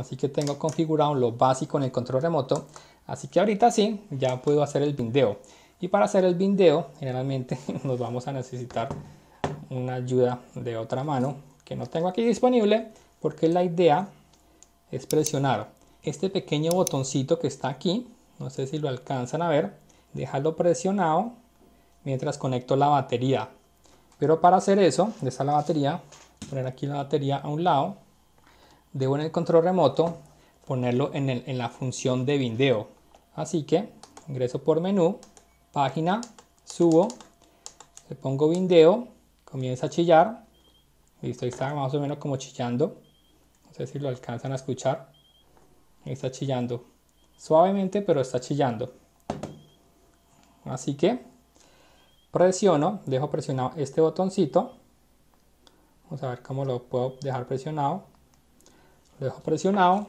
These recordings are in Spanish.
así que tengo configurado lo básico en el control remoto, así que ahorita sí, ya puedo hacer el bindeo. Y para hacer el bindeo, generalmente nos vamos a necesitar una ayuda de otra mano que no tengo aquí disponible, porque la idea es presionar este pequeño botoncito que está aquí, no sé si lo alcanzan a ver, dejarlo presionado mientras conecto la batería. Pero para hacer eso, de esta la batería, poner aquí la batería a un lado, debo en el control remoto ponerlo en, el, en la función de video. Así que ingreso por menú, página, subo, le pongo video, comienza a chillar, listo, ahí está más o menos como chillando, no sé si lo alcanzan a escuchar, ahí está chillando, suavemente pero está chillando. Así que presiono, dejo presionado este botoncito. Vamos a ver cómo lo puedo dejar presionado. Lo dejo presionado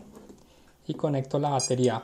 y conecto la batería.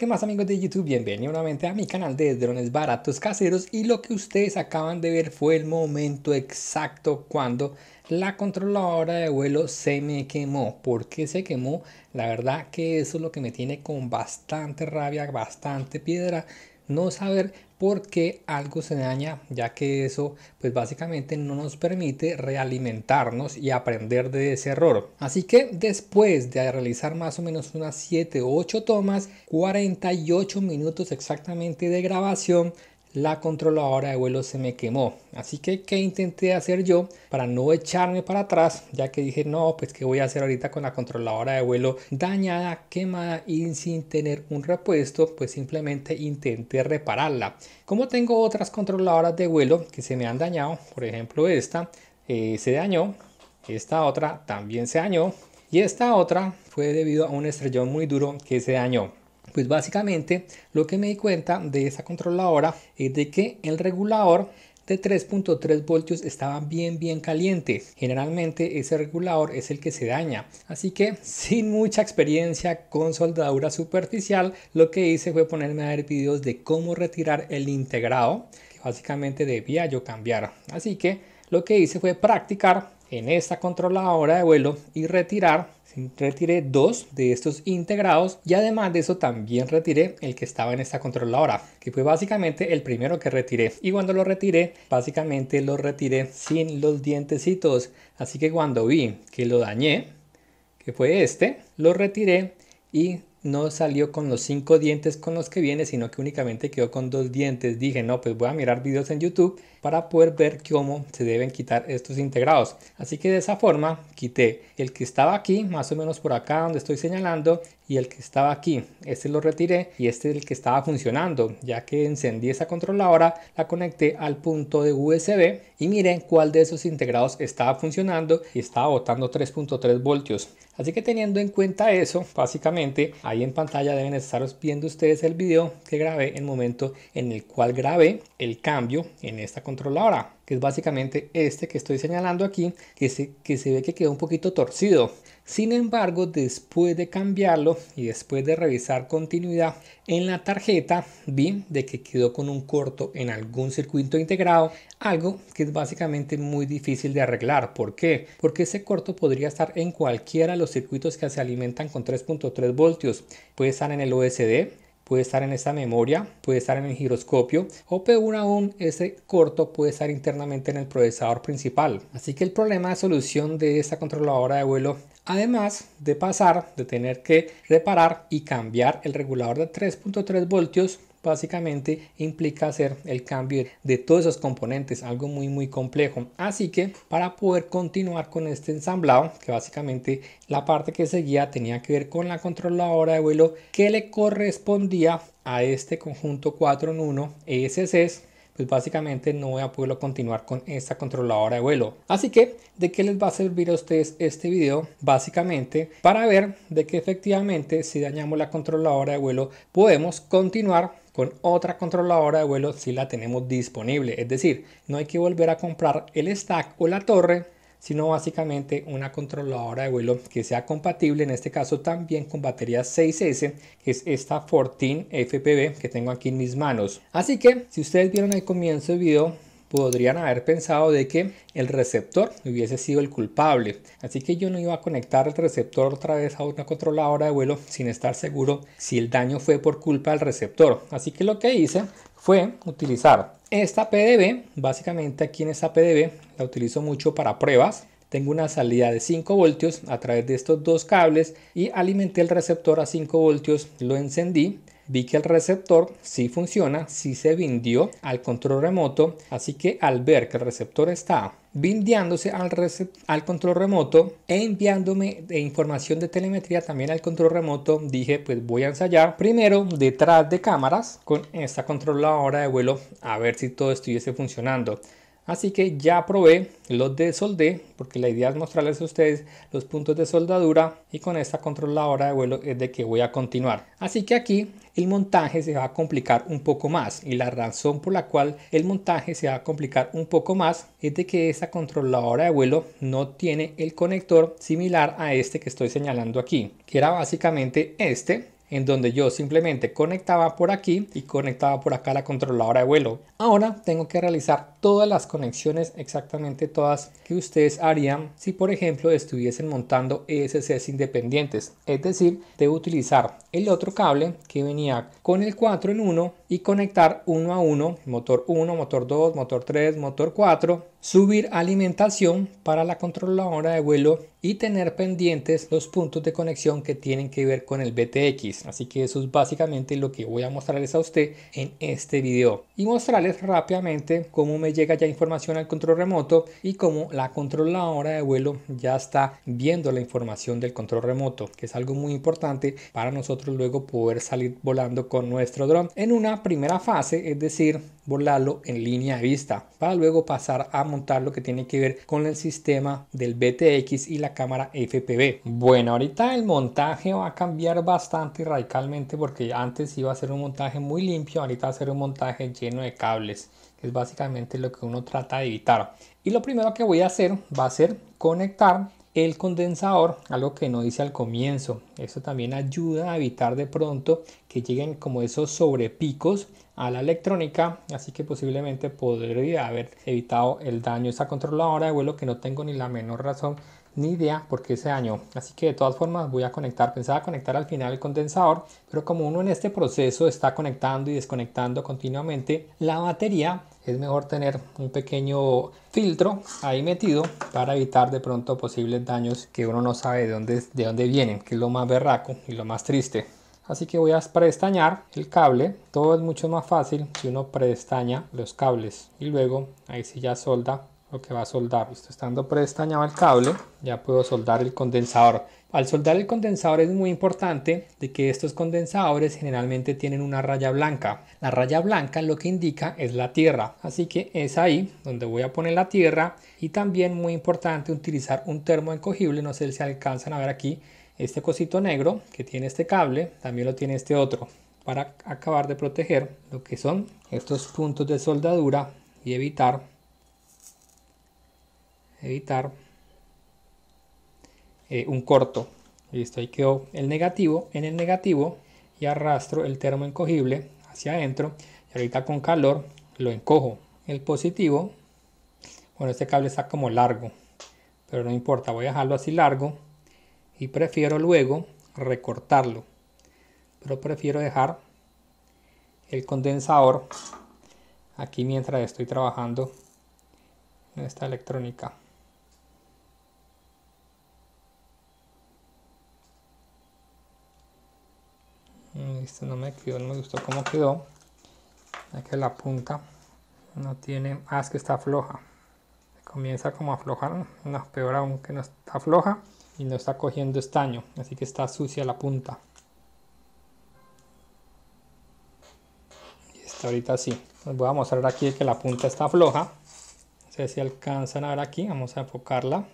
¿Qué más amigos de YouTube? Bienvenidos nuevamente a mi canal de drones baratos caseros y lo que ustedes acaban de ver fue el momento exacto cuando la controladora de vuelo se me quemó. ¿Por qué se quemó? La verdad que eso es lo que me tiene con bastante rabia, bastante piedra no saber por qué algo se daña, ya que eso pues básicamente no nos permite realimentarnos y aprender de ese error. Así que después de realizar más o menos unas 7 o 8 tomas, 48 minutos exactamente de grabación, la controladora de vuelo se me quemó. Así que, ¿qué intenté hacer yo para no echarme para atrás? Ya que dije, no, pues, ¿qué voy a hacer ahorita con la controladora de vuelo dañada, quemada y sin tener un repuesto? Pues simplemente intenté repararla. Como tengo otras controladoras de vuelo que se me han dañado, por ejemplo, esta eh, se dañó, esta otra también se dañó y esta otra fue debido a un estrellón muy duro que se dañó. Pues básicamente lo que me di cuenta de esa controladora es de que el regulador de 3.3 voltios estaba bien bien caliente. Generalmente ese regulador es el que se daña. Así que sin mucha experiencia con soldadura superficial, lo que hice fue ponerme a ver videos de cómo retirar el integrado, que básicamente debía yo cambiar. Así que lo que hice fue practicar en esta controladora de vuelo y retirar retiré dos de estos integrados y además de eso también retiré el que estaba en esta controladora que fue básicamente el primero que retiré y cuando lo retiré básicamente lo retiré sin los dientecitos así que cuando vi que lo dañé que fue este lo retiré y no salió con los cinco dientes con los que viene, sino que únicamente quedó con dos dientes. Dije, no, pues voy a mirar videos en YouTube para poder ver cómo se deben quitar estos integrados. Así que de esa forma quité el que estaba aquí, más o menos por acá donde estoy señalando, y el que estaba aquí. Este lo retiré y este es el que estaba funcionando, ya que encendí esa controladora, la conecté al punto de USB y miren cuál de esos integrados estaba funcionando y estaba botando 3.3 voltios. Así que teniendo en cuenta eso, básicamente ahí en pantalla deben estar viendo ustedes el video que grabé en el momento en el cual grabé el cambio en esta controladora, que es básicamente este que estoy señalando aquí, que se, que se ve que quedó un poquito torcido. Sin embargo, después de cambiarlo y después de revisar continuidad en la tarjeta, vi de que quedó con un corto en algún circuito integrado, algo que es básicamente muy difícil de arreglar. ¿Por qué? Porque ese corto podría estar en cualquiera de los circuitos que se alimentan con 3.3 voltios. Puede estar en el OSD, puede estar en esa memoria, puede estar en el giroscopio o peor aún ese corto puede estar internamente en el procesador principal. Así que el problema de solución de esta controladora de vuelo además de pasar de tener que reparar y cambiar el regulador de 3.3 voltios básicamente implica hacer el cambio de todos esos componentes, algo muy muy complejo. Así que para poder continuar con este ensamblado, que básicamente la parte que seguía tenía que ver con la controladora de vuelo que le correspondía a este conjunto 4 en 1 ESCs pues básicamente no voy a poderlo continuar con esta controladora de vuelo. Así que, ¿de qué les va a servir a ustedes este video? Básicamente para ver de que efectivamente si dañamos la controladora de vuelo podemos continuar con otra controladora de vuelo si la tenemos disponible. Es decir, no hay que volver a comprar el stack o la torre sino básicamente una controladora de vuelo que sea compatible, en este caso también con batería 6S, que es esta 14 FPV que tengo aquí en mis manos. Así que, si ustedes vieron al comienzo del video, podrían haber pensado de que el receptor hubiese sido el culpable. Así que yo no iba a conectar el receptor otra vez a una controladora de vuelo sin estar seguro si el daño fue por culpa del receptor. Así que lo que hice fue utilizar esta PDB. Básicamente aquí en esta PDB la utilizo mucho para pruebas. Tengo una salida de 5 voltios a través de estos dos cables y alimenté el receptor a 5 voltios, lo encendí vi que el receptor sí funciona, sí se vindió al control remoto, así que al ver que el receptor está vindiándose al, al control remoto e enviándome información de telemetría también al control remoto, dije pues voy a ensayar primero detrás de cámaras con esta controladora de vuelo a ver si todo estuviese funcionando. Así que ya probé los de soldé, porque la idea es mostrarles a ustedes los puntos de soldadura y con esta controladora de vuelo es de que voy a continuar. Así que aquí el montaje se va a complicar un poco más y la razón por la cual el montaje se va a complicar un poco más es de que esta controladora de vuelo no tiene el conector similar a este que estoy señalando aquí, que era básicamente este en donde yo simplemente conectaba por aquí y conectaba por acá la controladora de vuelo. Ahora tengo que realizar todas las conexiones, exactamente todas que ustedes harían si por ejemplo estuviesen montando ESCs independientes. Es decir, debo utilizar el otro cable que venía con el 4 en 1 y conectar uno a uno, motor 1, motor 2, motor 3, motor 4 subir alimentación para la controladora de vuelo y tener pendientes los puntos de conexión que tienen que ver con el BTX. Así que eso es básicamente lo que voy a mostrarles a usted en este video y mostrarles rápidamente cómo me llega ya información al control remoto y cómo la controladora de vuelo ya está viendo la información del control remoto, que es algo muy importante para nosotros luego poder salir volando con nuestro dron en una primera fase, es decir, volarlo en línea de vista para luego pasar a montar lo que tiene que ver con el sistema del BTX y la cámara FPV. Bueno, ahorita el montaje va a cambiar bastante radicalmente porque antes iba a ser un montaje muy limpio, ahorita va a ser un montaje lleno de cables, que es básicamente lo que uno trata de evitar. Y lo primero que voy a hacer va a ser conectar el condensador, algo que no hice al comienzo. Eso también ayuda a evitar de pronto que lleguen como esos sobrepicos a la electrónica, así que posiblemente podría haber evitado el daño a esa controladora de vuelo que no tengo ni la menor razón ni idea por qué se dañó. Así que de todas formas voy a conectar, pensaba conectar al final el condensador, pero como uno en este proceso está conectando y desconectando continuamente la batería, es mejor tener un pequeño filtro ahí metido para evitar de pronto posibles daños que uno no sabe de dónde, de dónde vienen, que es lo más berraco y lo más triste. Así que voy a prestañar el cable. Todo es mucho más fácil si uno prestaña los cables. Y luego ahí sí ya solda lo que va a soldar. estando prestañado el cable, ya puedo soldar el condensador. Al soldar el condensador es muy importante de que estos condensadores generalmente tienen una raya blanca. La raya blanca lo que indica es la tierra, así que es ahí donde voy a poner la tierra. Y también muy importante utilizar un termo encogible, no sé si alcanzan a ver aquí, este cosito negro que tiene este cable. También lo tiene este otro. Para acabar de proteger lo que son estos puntos de soldadura y evitar evitar eh, un corto. Listo ahí quedó el negativo. En el negativo y arrastro el termo encogible hacia adentro y ahorita con calor lo encojo. El positivo bueno este cable está como largo pero no importa voy a dejarlo así largo y prefiero luego recortarlo. Pero prefiero dejar el condensador aquí mientras estoy trabajando en esta electrónica esto no me quedó no me gustó cómo quedó. Que la punta no tiene ah es que está floja. Comienza como a aflojar no peor aún que no está floja y no está cogiendo estaño, así que está sucia la punta. ahorita sí les voy a mostrar aquí que la punta está floja. No sé si alcanzan a ver aquí vamos a enfocarla.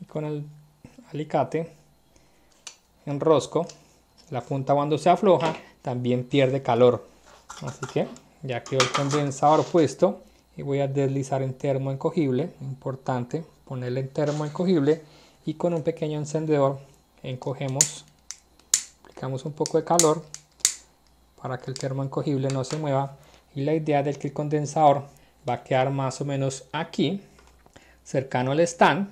Y con el alicate enrosco la punta cuando se afloja también pierde calor. Así que ya quedó el condensador puesto y voy a deslizar en termo encogible importante ponerle en termo encogible y con un pequeño encendedor encogemos aplicamos un poco de calor para que el termo encogible no se mueva y la idea del que el condensador va a quedar más o menos aquí cercano al stand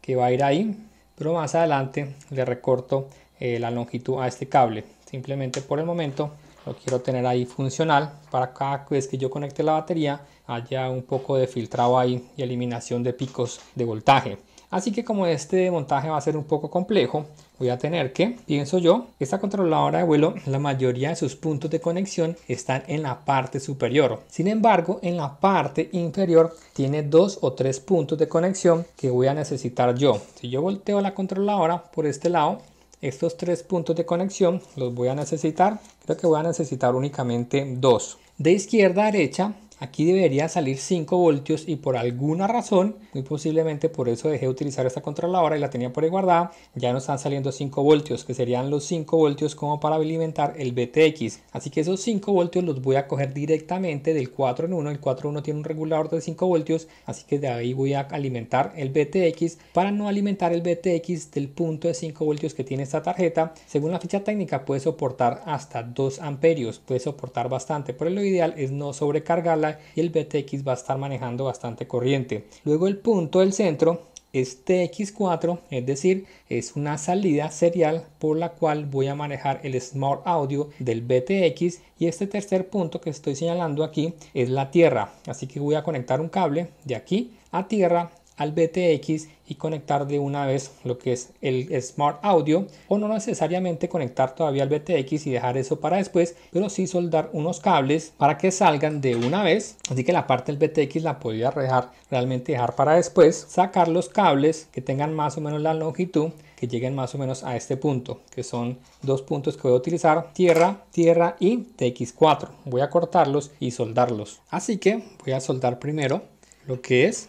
que va a ir ahí pero más adelante le recorto eh, la longitud a este cable simplemente por el momento lo quiero tener ahí funcional para cada vez que yo conecte la batería haya un poco de filtrado ahí y eliminación de picos de voltaje así que como este montaje va a ser un poco complejo voy a tener que, pienso yo, esta controladora de vuelo, la mayoría de sus puntos de conexión están en la parte superior. Sin embargo, en la parte inferior tiene dos o tres puntos de conexión que voy a necesitar yo. Si yo volteo la controladora por este lado, estos tres puntos de conexión los voy a necesitar. Creo que voy a necesitar únicamente dos. De izquierda a derecha Aquí debería salir 5 voltios y por alguna razón, muy posiblemente por eso dejé de utilizar esta controladora y la tenía por ahí guardada, ya no están saliendo 5 voltios, que serían los 5 voltios como para alimentar el BTX. Así que esos 5 voltios los voy a coger directamente del 4 en 1. El 4 en 1 tiene un regulador de 5 voltios, así que de ahí voy a alimentar el BTX para no alimentar el BTX del punto de 5 voltios que tiene esta tarjeta. Según la ficha técnica puede soportar hasta 2 amperios, puede soportar bastante, pero lo ideal es no sobrecargarla y el BTX va a estar manejando bastante corriente. Luego el punto del centro es TX4, es decir, es una salida serial por la cual voy a manejar el Smart Audio del BTX y este tercer punto que estoy señalando aquí es la tierra, así que voy a conectar un cable de aquí a tierra al BTX y conectar de una vez lo que es el Smart Audio o no necesariamente conectar todavía al BTX y dejar eso para después pero sí soldar unos cables para que salgan de una vez. Así que la parte del BTX la podría dejar realmente dejar para después sacar los cables que tengan más o menos la longitud que lleguen más o menos a este punto que son dos puntos que voy a utilizar tierra tierra y TX4 voy a cortarlos y soldarlos. Así que voy a soldar primero lo que es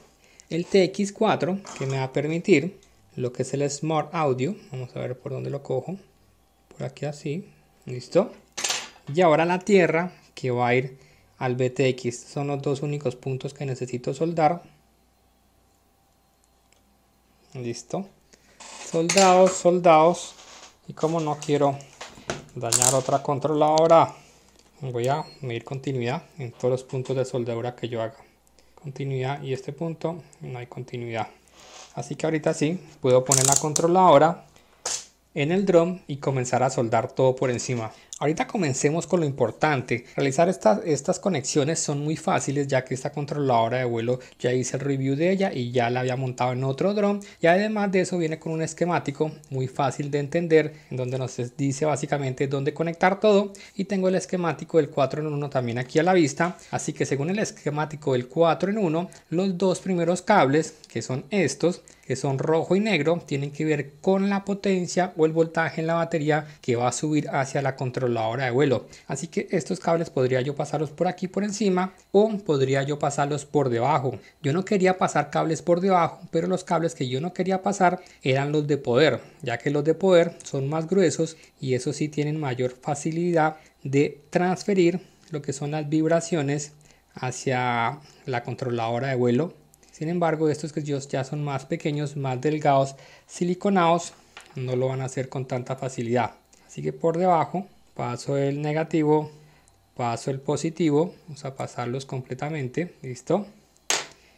el TX4 que me va a permitir lo que es el Smart Audio. Vamos a ver por dónde lo cojo. Por aquí así. Listo. Y ahora la tierra que va a ir al BTX. Son los dos únicos puntos que necesito soldar. Listo. Soldados, soldados. Y como no quiero dañar otra controladora, voy a medir continuidad en todos los puntos de soldadura que yo haga continuidad y este punto no hay continuidad. Así que ahorita sí puedo poner la controladora en el drum y comenzar a soldar todo por encima Ahorita comencemos con lo importante. Realizar estas, estas conexiones son muy fáciles ya que esta controladora de vuelo ya hice el review de ella y ya la había montado en otro drone. Y además de eso viene con un esquemático muy fácil de entender en donde nos dice básicamente dónde conectar todo. Y tengo el esquemático del 4 en 1 también aquí a la vista. Así que según el esquemático del 4 en 1, los dos primeros cables que son estos que son rojo y negro tienen que ver con la potencia o el voltaje en la batería que va a subir hacia la controladora la hora de vuelo. Así que estos cables podría yo pasarlos por aquí por encima o podría yo pasarlos por debajo. Yo no quería pasar cables por debajo, pero los cables que yo no quería pasar eran los de poder, ya que los de poder son más gruesos y eso sí tienen mayor facilidad de transferir lo que son las vibraciones hacia la controladora de vuelo. Sin embargo, estos que ya son más pequeños, más delgados, siliconados, no lo van a hacer con tanta facilidad. Así que por debajo paso el negativo, paso el positivo, vamos a pasarlos completamente, listo.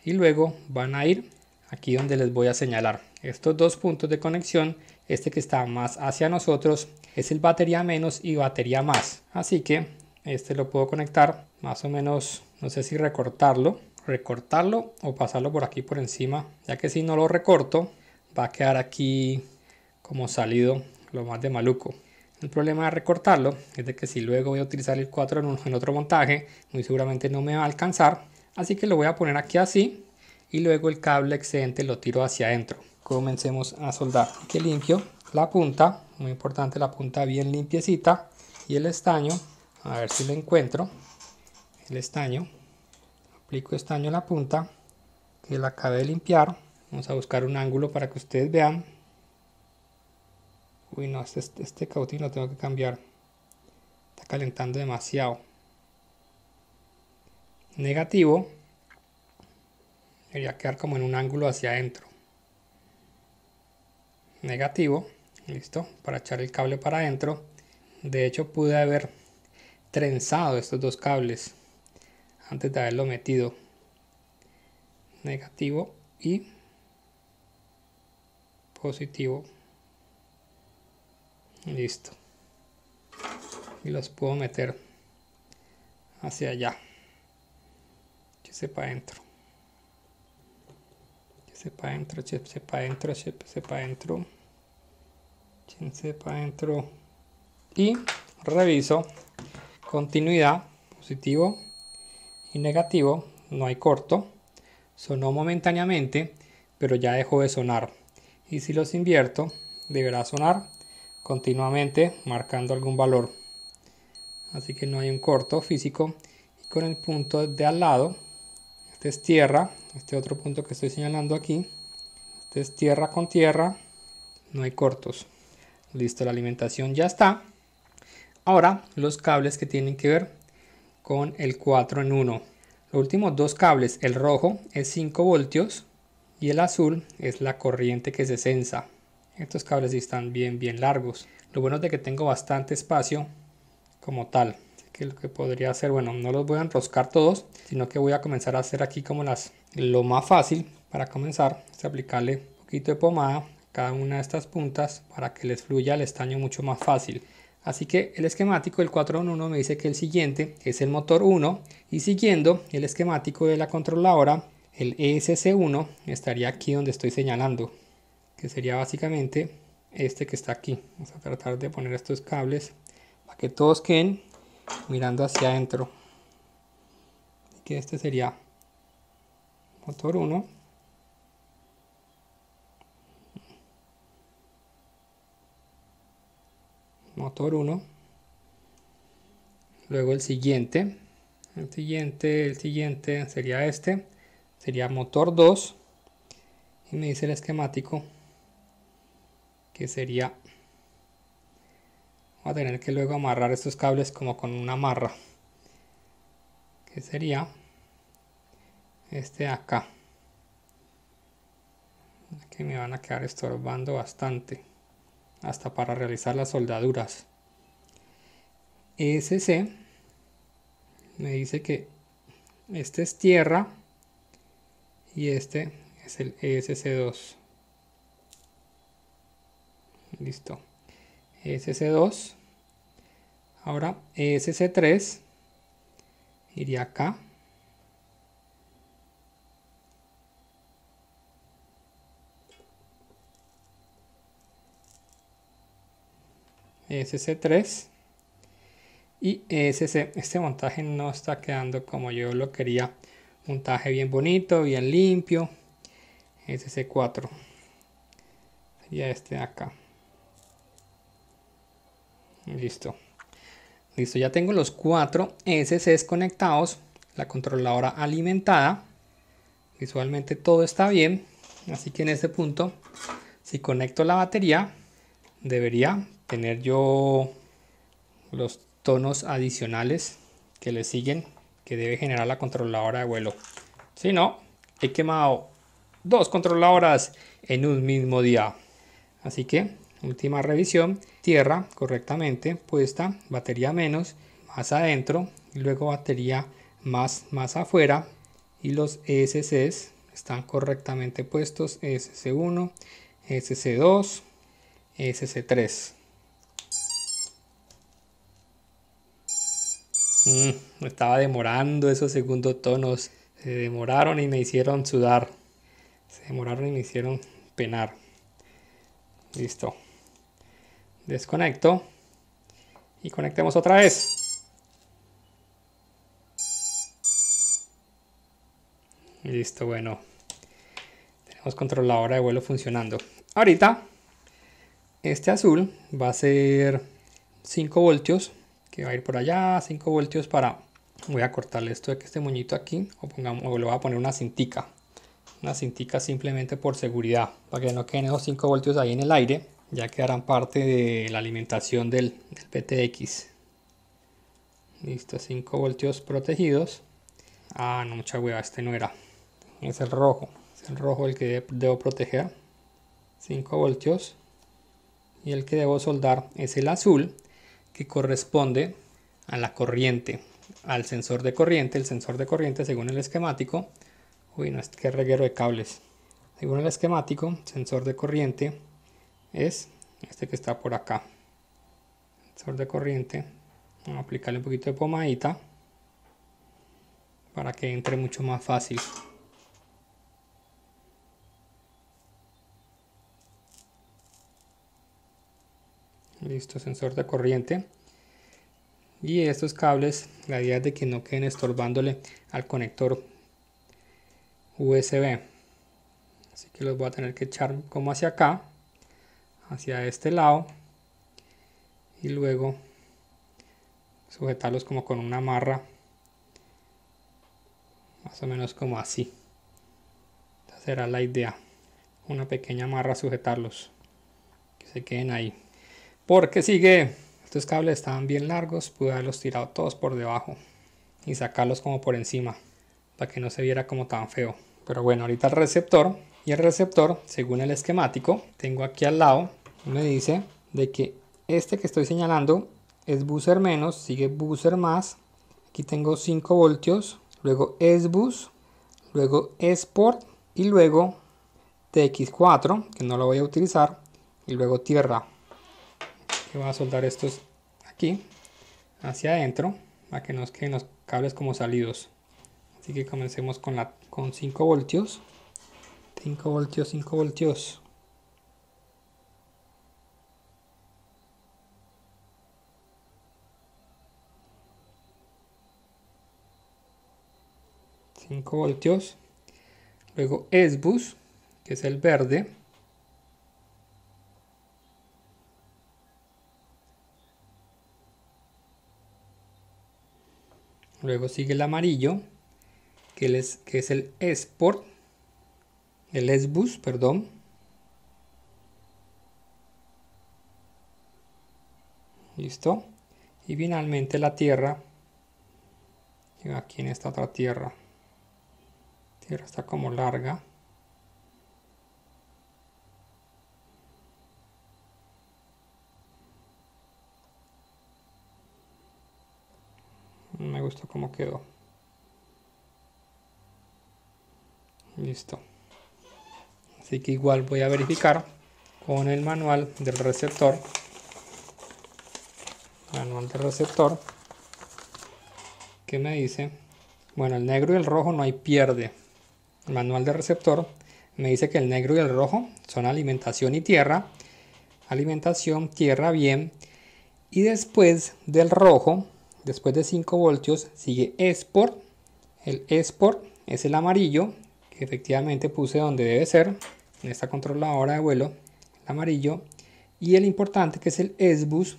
Y luego van a ir aquí donde les voy a señalar. Estos dos puntos de conexión, este que está más hacia nosotros es el batería menos y batería más. Así que este lo puedo conectar más o menos, no sé si recortarlo, recortarlo o pasarlo por aquí por encima, ya que si no lo recorto va a quedar aquí como salido lo más de maluco. El problema de recortarlo es de que si luego voy a utilizar el 4 en, 1 en otro montaje, muy seguramente no me va a alcanzar. Así que lo voy a poner aquí así y luego el cable excedente lo tiro hacia adentro. Comencemos a soldar. Aquí limpio la punta, muy importante la punta bien limpiecita y el estaño, a ver si lo encuentro. el estaño. Aplico estaño en la punta que la acabé de limpiar. Vamos a buscar un ángulo para que ustedes vean. Uy, no, este, este cautín lo tengo que cambiar. Está calentando demasiado. Negativo. Debería quedar como en un ángulo hacia adentro. Negativo. Listo. Para echar el cable para adentro. De hecho, pude haber trenzado estos dos cables antes de haberlo metido negativo y positivo listo. Y los puedo meter hacia allá. Que para adentro. Que para adentro que para adentro que para adentro. Que para adentro. Y reviso. Continuidad positivo y negativo. No hay corto. Sonó momentáneamente pero ya dejó de sonar. Y si los invierto deberá sonar continuamente marcando algún valor. Así que no hay un corto físico. Y con el punto de al lado este es tierra este otro punto que estoy señalando aquí este es tierra con tierra no hay cortos. Listo la alimentación ya está. Ahora los cables que tienen que ver con el 4 en 1 los últimos dos cables el rojo es 5 voltios y el azul es la corriente que se sensa estos cables están bien bien largos. Lo bueno es de que tengo bastante espacio como tal. Que lo que podría hacer bueno no los voy a enroscar todos sino que voy a comenzar a hacer aquí como las lo más fácil para comenzar es aplicarle un poquito de pomada cada una de estas puntas para que les fluya el estaño mucho más fácil. Así que el esquemático del 411 me dice que el siguiente es el motor 1 y siguiendo el esquemático de la controladora, el ESC1 estaría aquí donde estoy señalando, que sería básicamente este que está aquí. Vamos a tratar de poner estos cables para que todos queden mirando hacia adentro. que este sería motor 1 motor 1 luego el siguiente. El siguiente el siguiente sería este. Sería motor 2 y me dice el esquemático que sería voy a tener que luego amarrar estos cables como con una amarra que sería este acá que me van a quedar estorbando bastante hasta para realizar las soldaduras. ESC me dice que este es tierra y este es el ESC2. Listo. ESC2. Ahora ESC3 iría acá. ESC3 y ESC. Este montaje no está quedando como yo lo quería. Montaje bien bonito, bien limpio. ESC4 sería este de acá. Listo. Listo, ya tengo los cuatro ESCs conectados. La controladora alimentada. Visualmente todo está bien. Así que en este punto, si conecto la batería, debería tener yo los tonos adicionales que le siguen que debe generar la controladora de vuelo. Si no, he quemado dos controladoras en un mismo día. Así que, última revisión, tierra correctamente puesta, batería menos, más adentro, y luego batería más, más afuera, y los ESCs están correctamente puestos, ESC1, ESC2, ESC3. Mm, me estaba demorando esos segundos tonos. Se demoraron y me hicieron sudar. Se demoraron y me hicieron penar. Listo. Desconecto. Y conectemos otra vez. Listo, bueno. Tenemos controladora de vuelo funcionando. Ahorita, este azul va a ser 5 voltios va a ir por allá, 5 voltios para voy a cortarle esto de que este moñito aquí o, pongamos, o le voy a poner una cintica una cintica simplemente por seguridad para que no queden esos 5 voltios ahí en el aire ya que harán parte de la alimentación del, PTX listo 5 voltios protegidos. Ah no mucha hueva este no era. Es el rojo es el rojo el que debo proteger. 5 voltios. Y el que debo soldar es el azul que corresponde a la corriente al sensor de corriente. El sensor de corriente según el esquemático uy no es que reguero de cables. Según el esquemático sensor de corriente es este que está por acá. Sensor de corriente. Vamos a aplicarle un poquito de pomadita para que entre mucho más fácil. Listo sensor de corriente. Y estos cables la idea es de que no queden estorbándole al conector USB así que los voy a tener que echar como hacia acá hacia este lado y luego sujetarlos como con una marra más o menos como así. Esa será la idea. Una pequeña marra sujetarlos que se queden ahí. Porque sigue estos cables estaban bien largos pude haberlos tirado todos por debajo y sacarlos como por encima para que no se viera como tan feo. Pero bueno ahorita el receptor y el receptor según el esquemático tengo aquí al lado me dice de que este que estoy señalando es booster menos sigue booster más. Aquí tengo 5 voltios luego S-Bus luego Sport y luego TX4 que no lo voy a utilizar y luego tierra. Voy a soldar estos aquí hacia adentro para que nos queden los cables como salidos. Así que comencemos con la con 5 voltios. 5 voltios 5 voltios ...5 voltios... ...luego SBUS... ...que es el verde... Luego sigue el amarillo, que es, que es el Sport, el S-Bus, perdón. Listo. Y finalmente la tierra. Aquí en esta otra tierra. Tierra está como larga. me gusta cómo quedó. Listo. Así que igual voy a verificar con el manual del receptor. Manual del receptor. Que me dice bueno el negro y el rojo no hay pierde manual del receptor me dice que el negro y el rojo son alimentación y tierra alimentación tierra bien y después del rojo Después de 5 voltios sigue Sport. El Sport es el amarillo que efectivamente puse donde debe ser en esta controladora de vuelo. El amarillo. Y el importante que es el S-Bus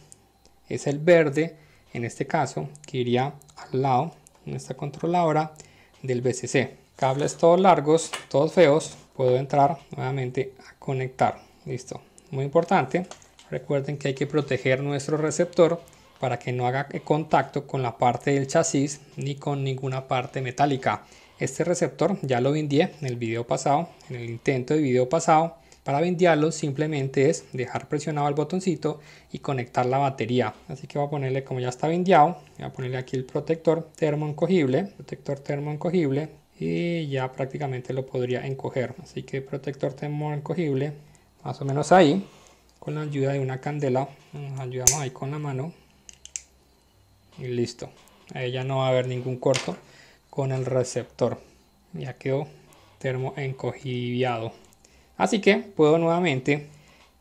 es el verde en este caso que iría al lado en esta controladora del BCC. Cables todos largos, todos feos. Puedo entrar nuevamente a conectar. Listo. Muy importante. Recuerden que hay que proteger nuestro receptor para que no haga contacto con la parte del chasis ni con ninguna parte metálica. Este receptor ya lo vendí en el video pasado, en el intento de video pasado. Para vendiarlo simplemente es dejar presionado el botoncito y conectar la batería. Así que voy a ponerle como ya está vendiado, voy a ponerle aquí el protector termo encogible, protector termo encogible y ya prácticamente lo podría encoger. Así que protector termo encogible, más o menos ahí, con la ayuda de una candela, nos ayudamos ahí con la mano y listo. Ahí ya no va a haber ningún corto con el receptor. Ya quedó termo encogiviado. Así que puedo nuevamente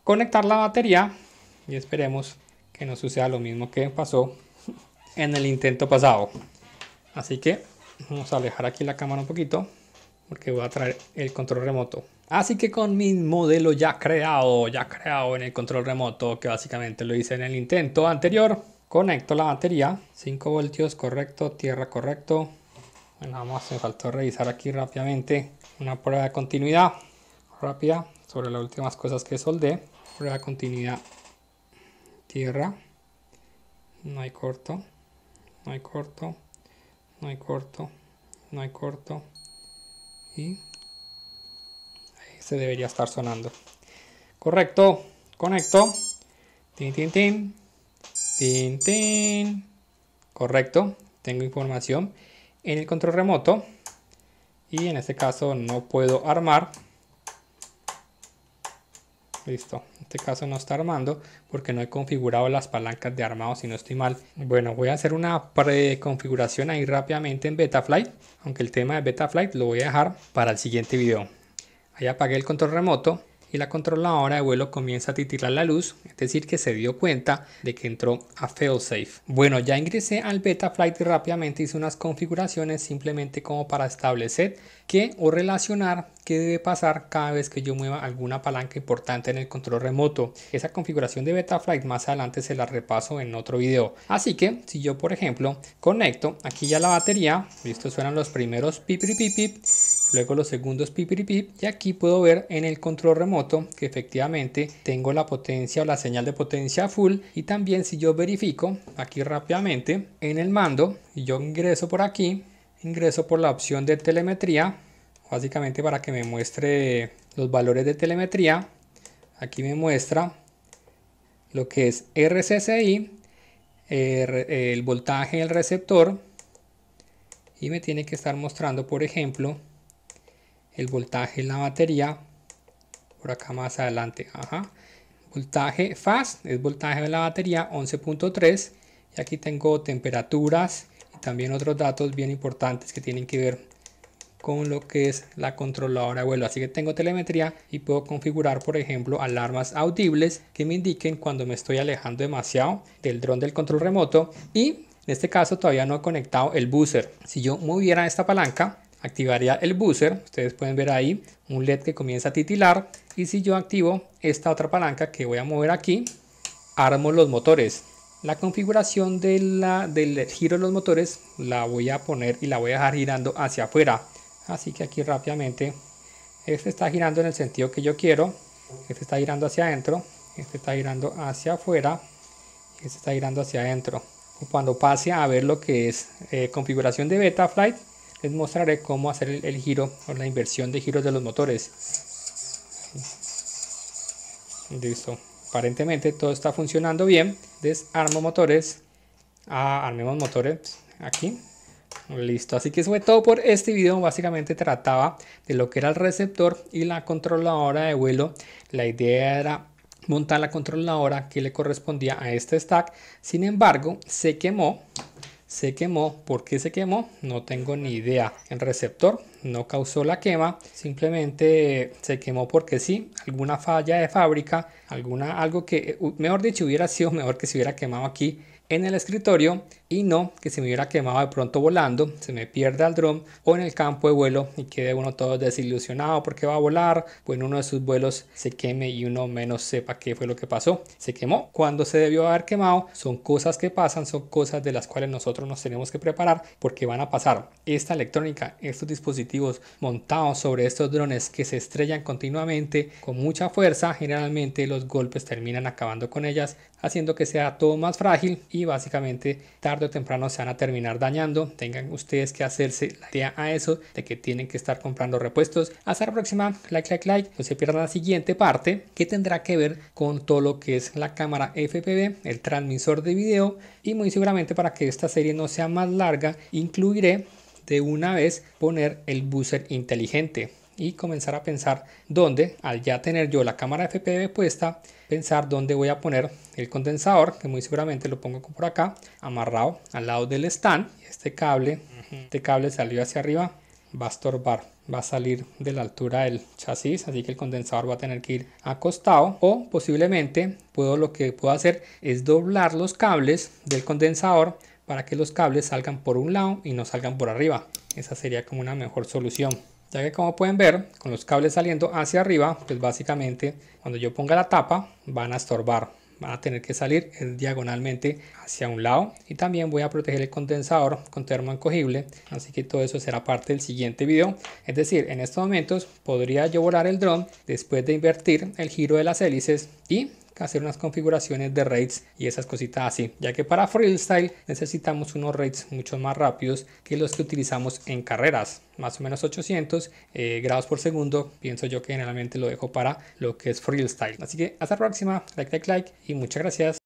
conectar la batería y esperemos que no suceda lo mismo que pasó en el intento pasado. Así que vamos a alejar aquí la cámara un poquito porque voy a traer el control remoto así que con mi modelo ya creado ya creado en el control remoto que básicamente lo hice en el intento anterior conecto la batería, 5 voltios, correcto, tierra, correcto. Bueno, vamos, me faltó revisar aquí rápidamente una prueba de continuidad rápida sobre las últimas cosas que soldé. Prueba de continuidad, tierra, no hay corto, no hay corto, no hay corto, no hay corto y se debería estar sonando. Correcto, conecto, tin, tin, tin, tin, tin. Correcto, tengo información en el control remoto y en este caso no puedo armar listo. En este caso no está armando porque no he configurado las palancas de armado si no estoy mal. Bueno voy a hacer una preconfiguración ahí rápidamente en Betaflight. Aunque el tema de Betaflight lo voy a dejar para el siguiente video. Ahí apagué el control remoto y la controladora de vuelo comienza a titilar la luz, es decir que se dio cuenta de que entró a failsafe. Bueno, ya ingresé al Betaflight y rápidamente hice unas configuraciones simplemente como para establecer qué o relacionar qué debe pasar cada vez que yo mueva alguna palanca importante en el control remoto. Esa configuración de Betaflight más adelante se la repaso en otro video. Así que si yo por ejemplo conecto aquí ya la batería, listo suenan los primeros pip pip pip luego los segundos pipiripip y aquí puedo ver en el control remoto que efectivamente tengo la potencia o la señal de potencia full. Y también si yo verifico aquí rápidamente en el mando y yo ingreso por aquí ingreso por la opción de telemetría básicamente para que me muestre los valores de telemetría. Aquí me muestra lo que es RCCI el voltaje del receptor y me tiene que estar mostrando por ejemplo el voltaje en la batería por acá más adelante ajá. Voltaje fast es voltaje de la batería 11.3 y aquí tengo temperaturas y también otros datos bien importantes que tienen que ver con lo que es la controladora de vuelo. Así que tengo telemetría y puedo configurar por ejemplo alarmas audibles que me indiquen cuando me estoy alejando demasiado del dron del control remoto y en este caso todavía no he conectado el buzzer. Si yo moviera esta palanca activaría el buzzer. Ustedes pueden ver ahí un LED que comienza a titilar. Y si yo activo esta otra palanca que voy a mover aquí, armo los motores. La configuración de del giro de los motores la voy a poner y la voy a dejar girando hacia afuera. Así que aquí rápidamente, este está girando en el sentido que yo quiero. Este está girando hacia adentro. Este está girando hacia afuera. Este está girando hacia adentro. Cuando pase a ver lo que es eh, configuración de Betaflight, les mostraré cómo hacer el, giro o la inversión de giros de los motores. Listo. Aparentemente todo está funcionando bien. Desarmo motores. Ah, armemos motores aquí. Listo, así que eso todo por este video. Básicamente trataba de lo que era el receptor y la controladora de vuelo. La idea era montar la controladora que le correspondía a este stack. Sin embargo, se quemó se quemó. ¿Por qué se quemó? No tengo ni idea. El receptor no causó la quema, simplemente se quemó porque sí, alguna falla de fábrica, alguna algo que, mejor dicho, hubiera sido mejor que se hubiera quemado aquí en el escritorio y no que se me hubiera quemado de pronto volando, se me pierda el dron o en el campo de vuelo y quede uno todo desilusionado porque va a volar, pues en uno de sus vuelos se queme y uno menos sepa qué fue lo que pasó. Se quemó cuando se debió haber quemado, son cosas que pasan, son cosas de las cuales nosotros nos tenemos que preparar porque van a pasar. Esta electrónica, estos dispositivos montados sobre estos drones que se estrellan continuamente con mucha fuerza, generalmente los golpes terminan acabando con ellas, haciendo que sea todo más frágil y básicamente tarde o temprano se van a terminar dañando. Tengan ustedes que hacerse la idea a eso de que tienen que estar comprando repuestos. Hasta la próxima, like, like, like. No se pierdan la siguiente parte que tendrá que ver con todo lo que es la cámara FPV, el transmisor de video y muy seguramente para que esta serie no sea más larga, incluiré de una vez poner el buzzer inteligente y comenzar a pensar dónde, al ya tener yo la cámara FPV puesta, pensar dónde voy a poner el condensador, que muy seguramente lo pongo por acá, amarrado al lado del stand. Este cable, este cable salió hacia arriba, va a estorbar, va a salir de la altura del chasis, así que el condensador va a tener que ir acostado o posiblemente puedo lo que puedo hacer es doblar los cables del condensador para que los cables salgan por un lado y no salgan por arriba. Esa sería como una mejor solución ya que como pueden ver con los cables saliendo hacia arriba pues básicamente cuando yo ponga la tapa van a estorbar van a tener que salir diagonalmente hacia un lado. Y también voy a proteger el condensador con termo encogible así que todo eso será parte del siguiente video. Es decir en estos momentos podría yo volar el dron después de invertir el giro de las hélices y hacer unas configuraciones de rates y esas cositas así, ya que para freestyle necesitamos unos rates mucho más rápidos que los que utilizamos en carreras, más o menos 800 eh, grados por segundo, pienso yo que generalmente lo dejo para lo que es freestyle. Así que hasta la próxima, like, like, like y muchas gracias.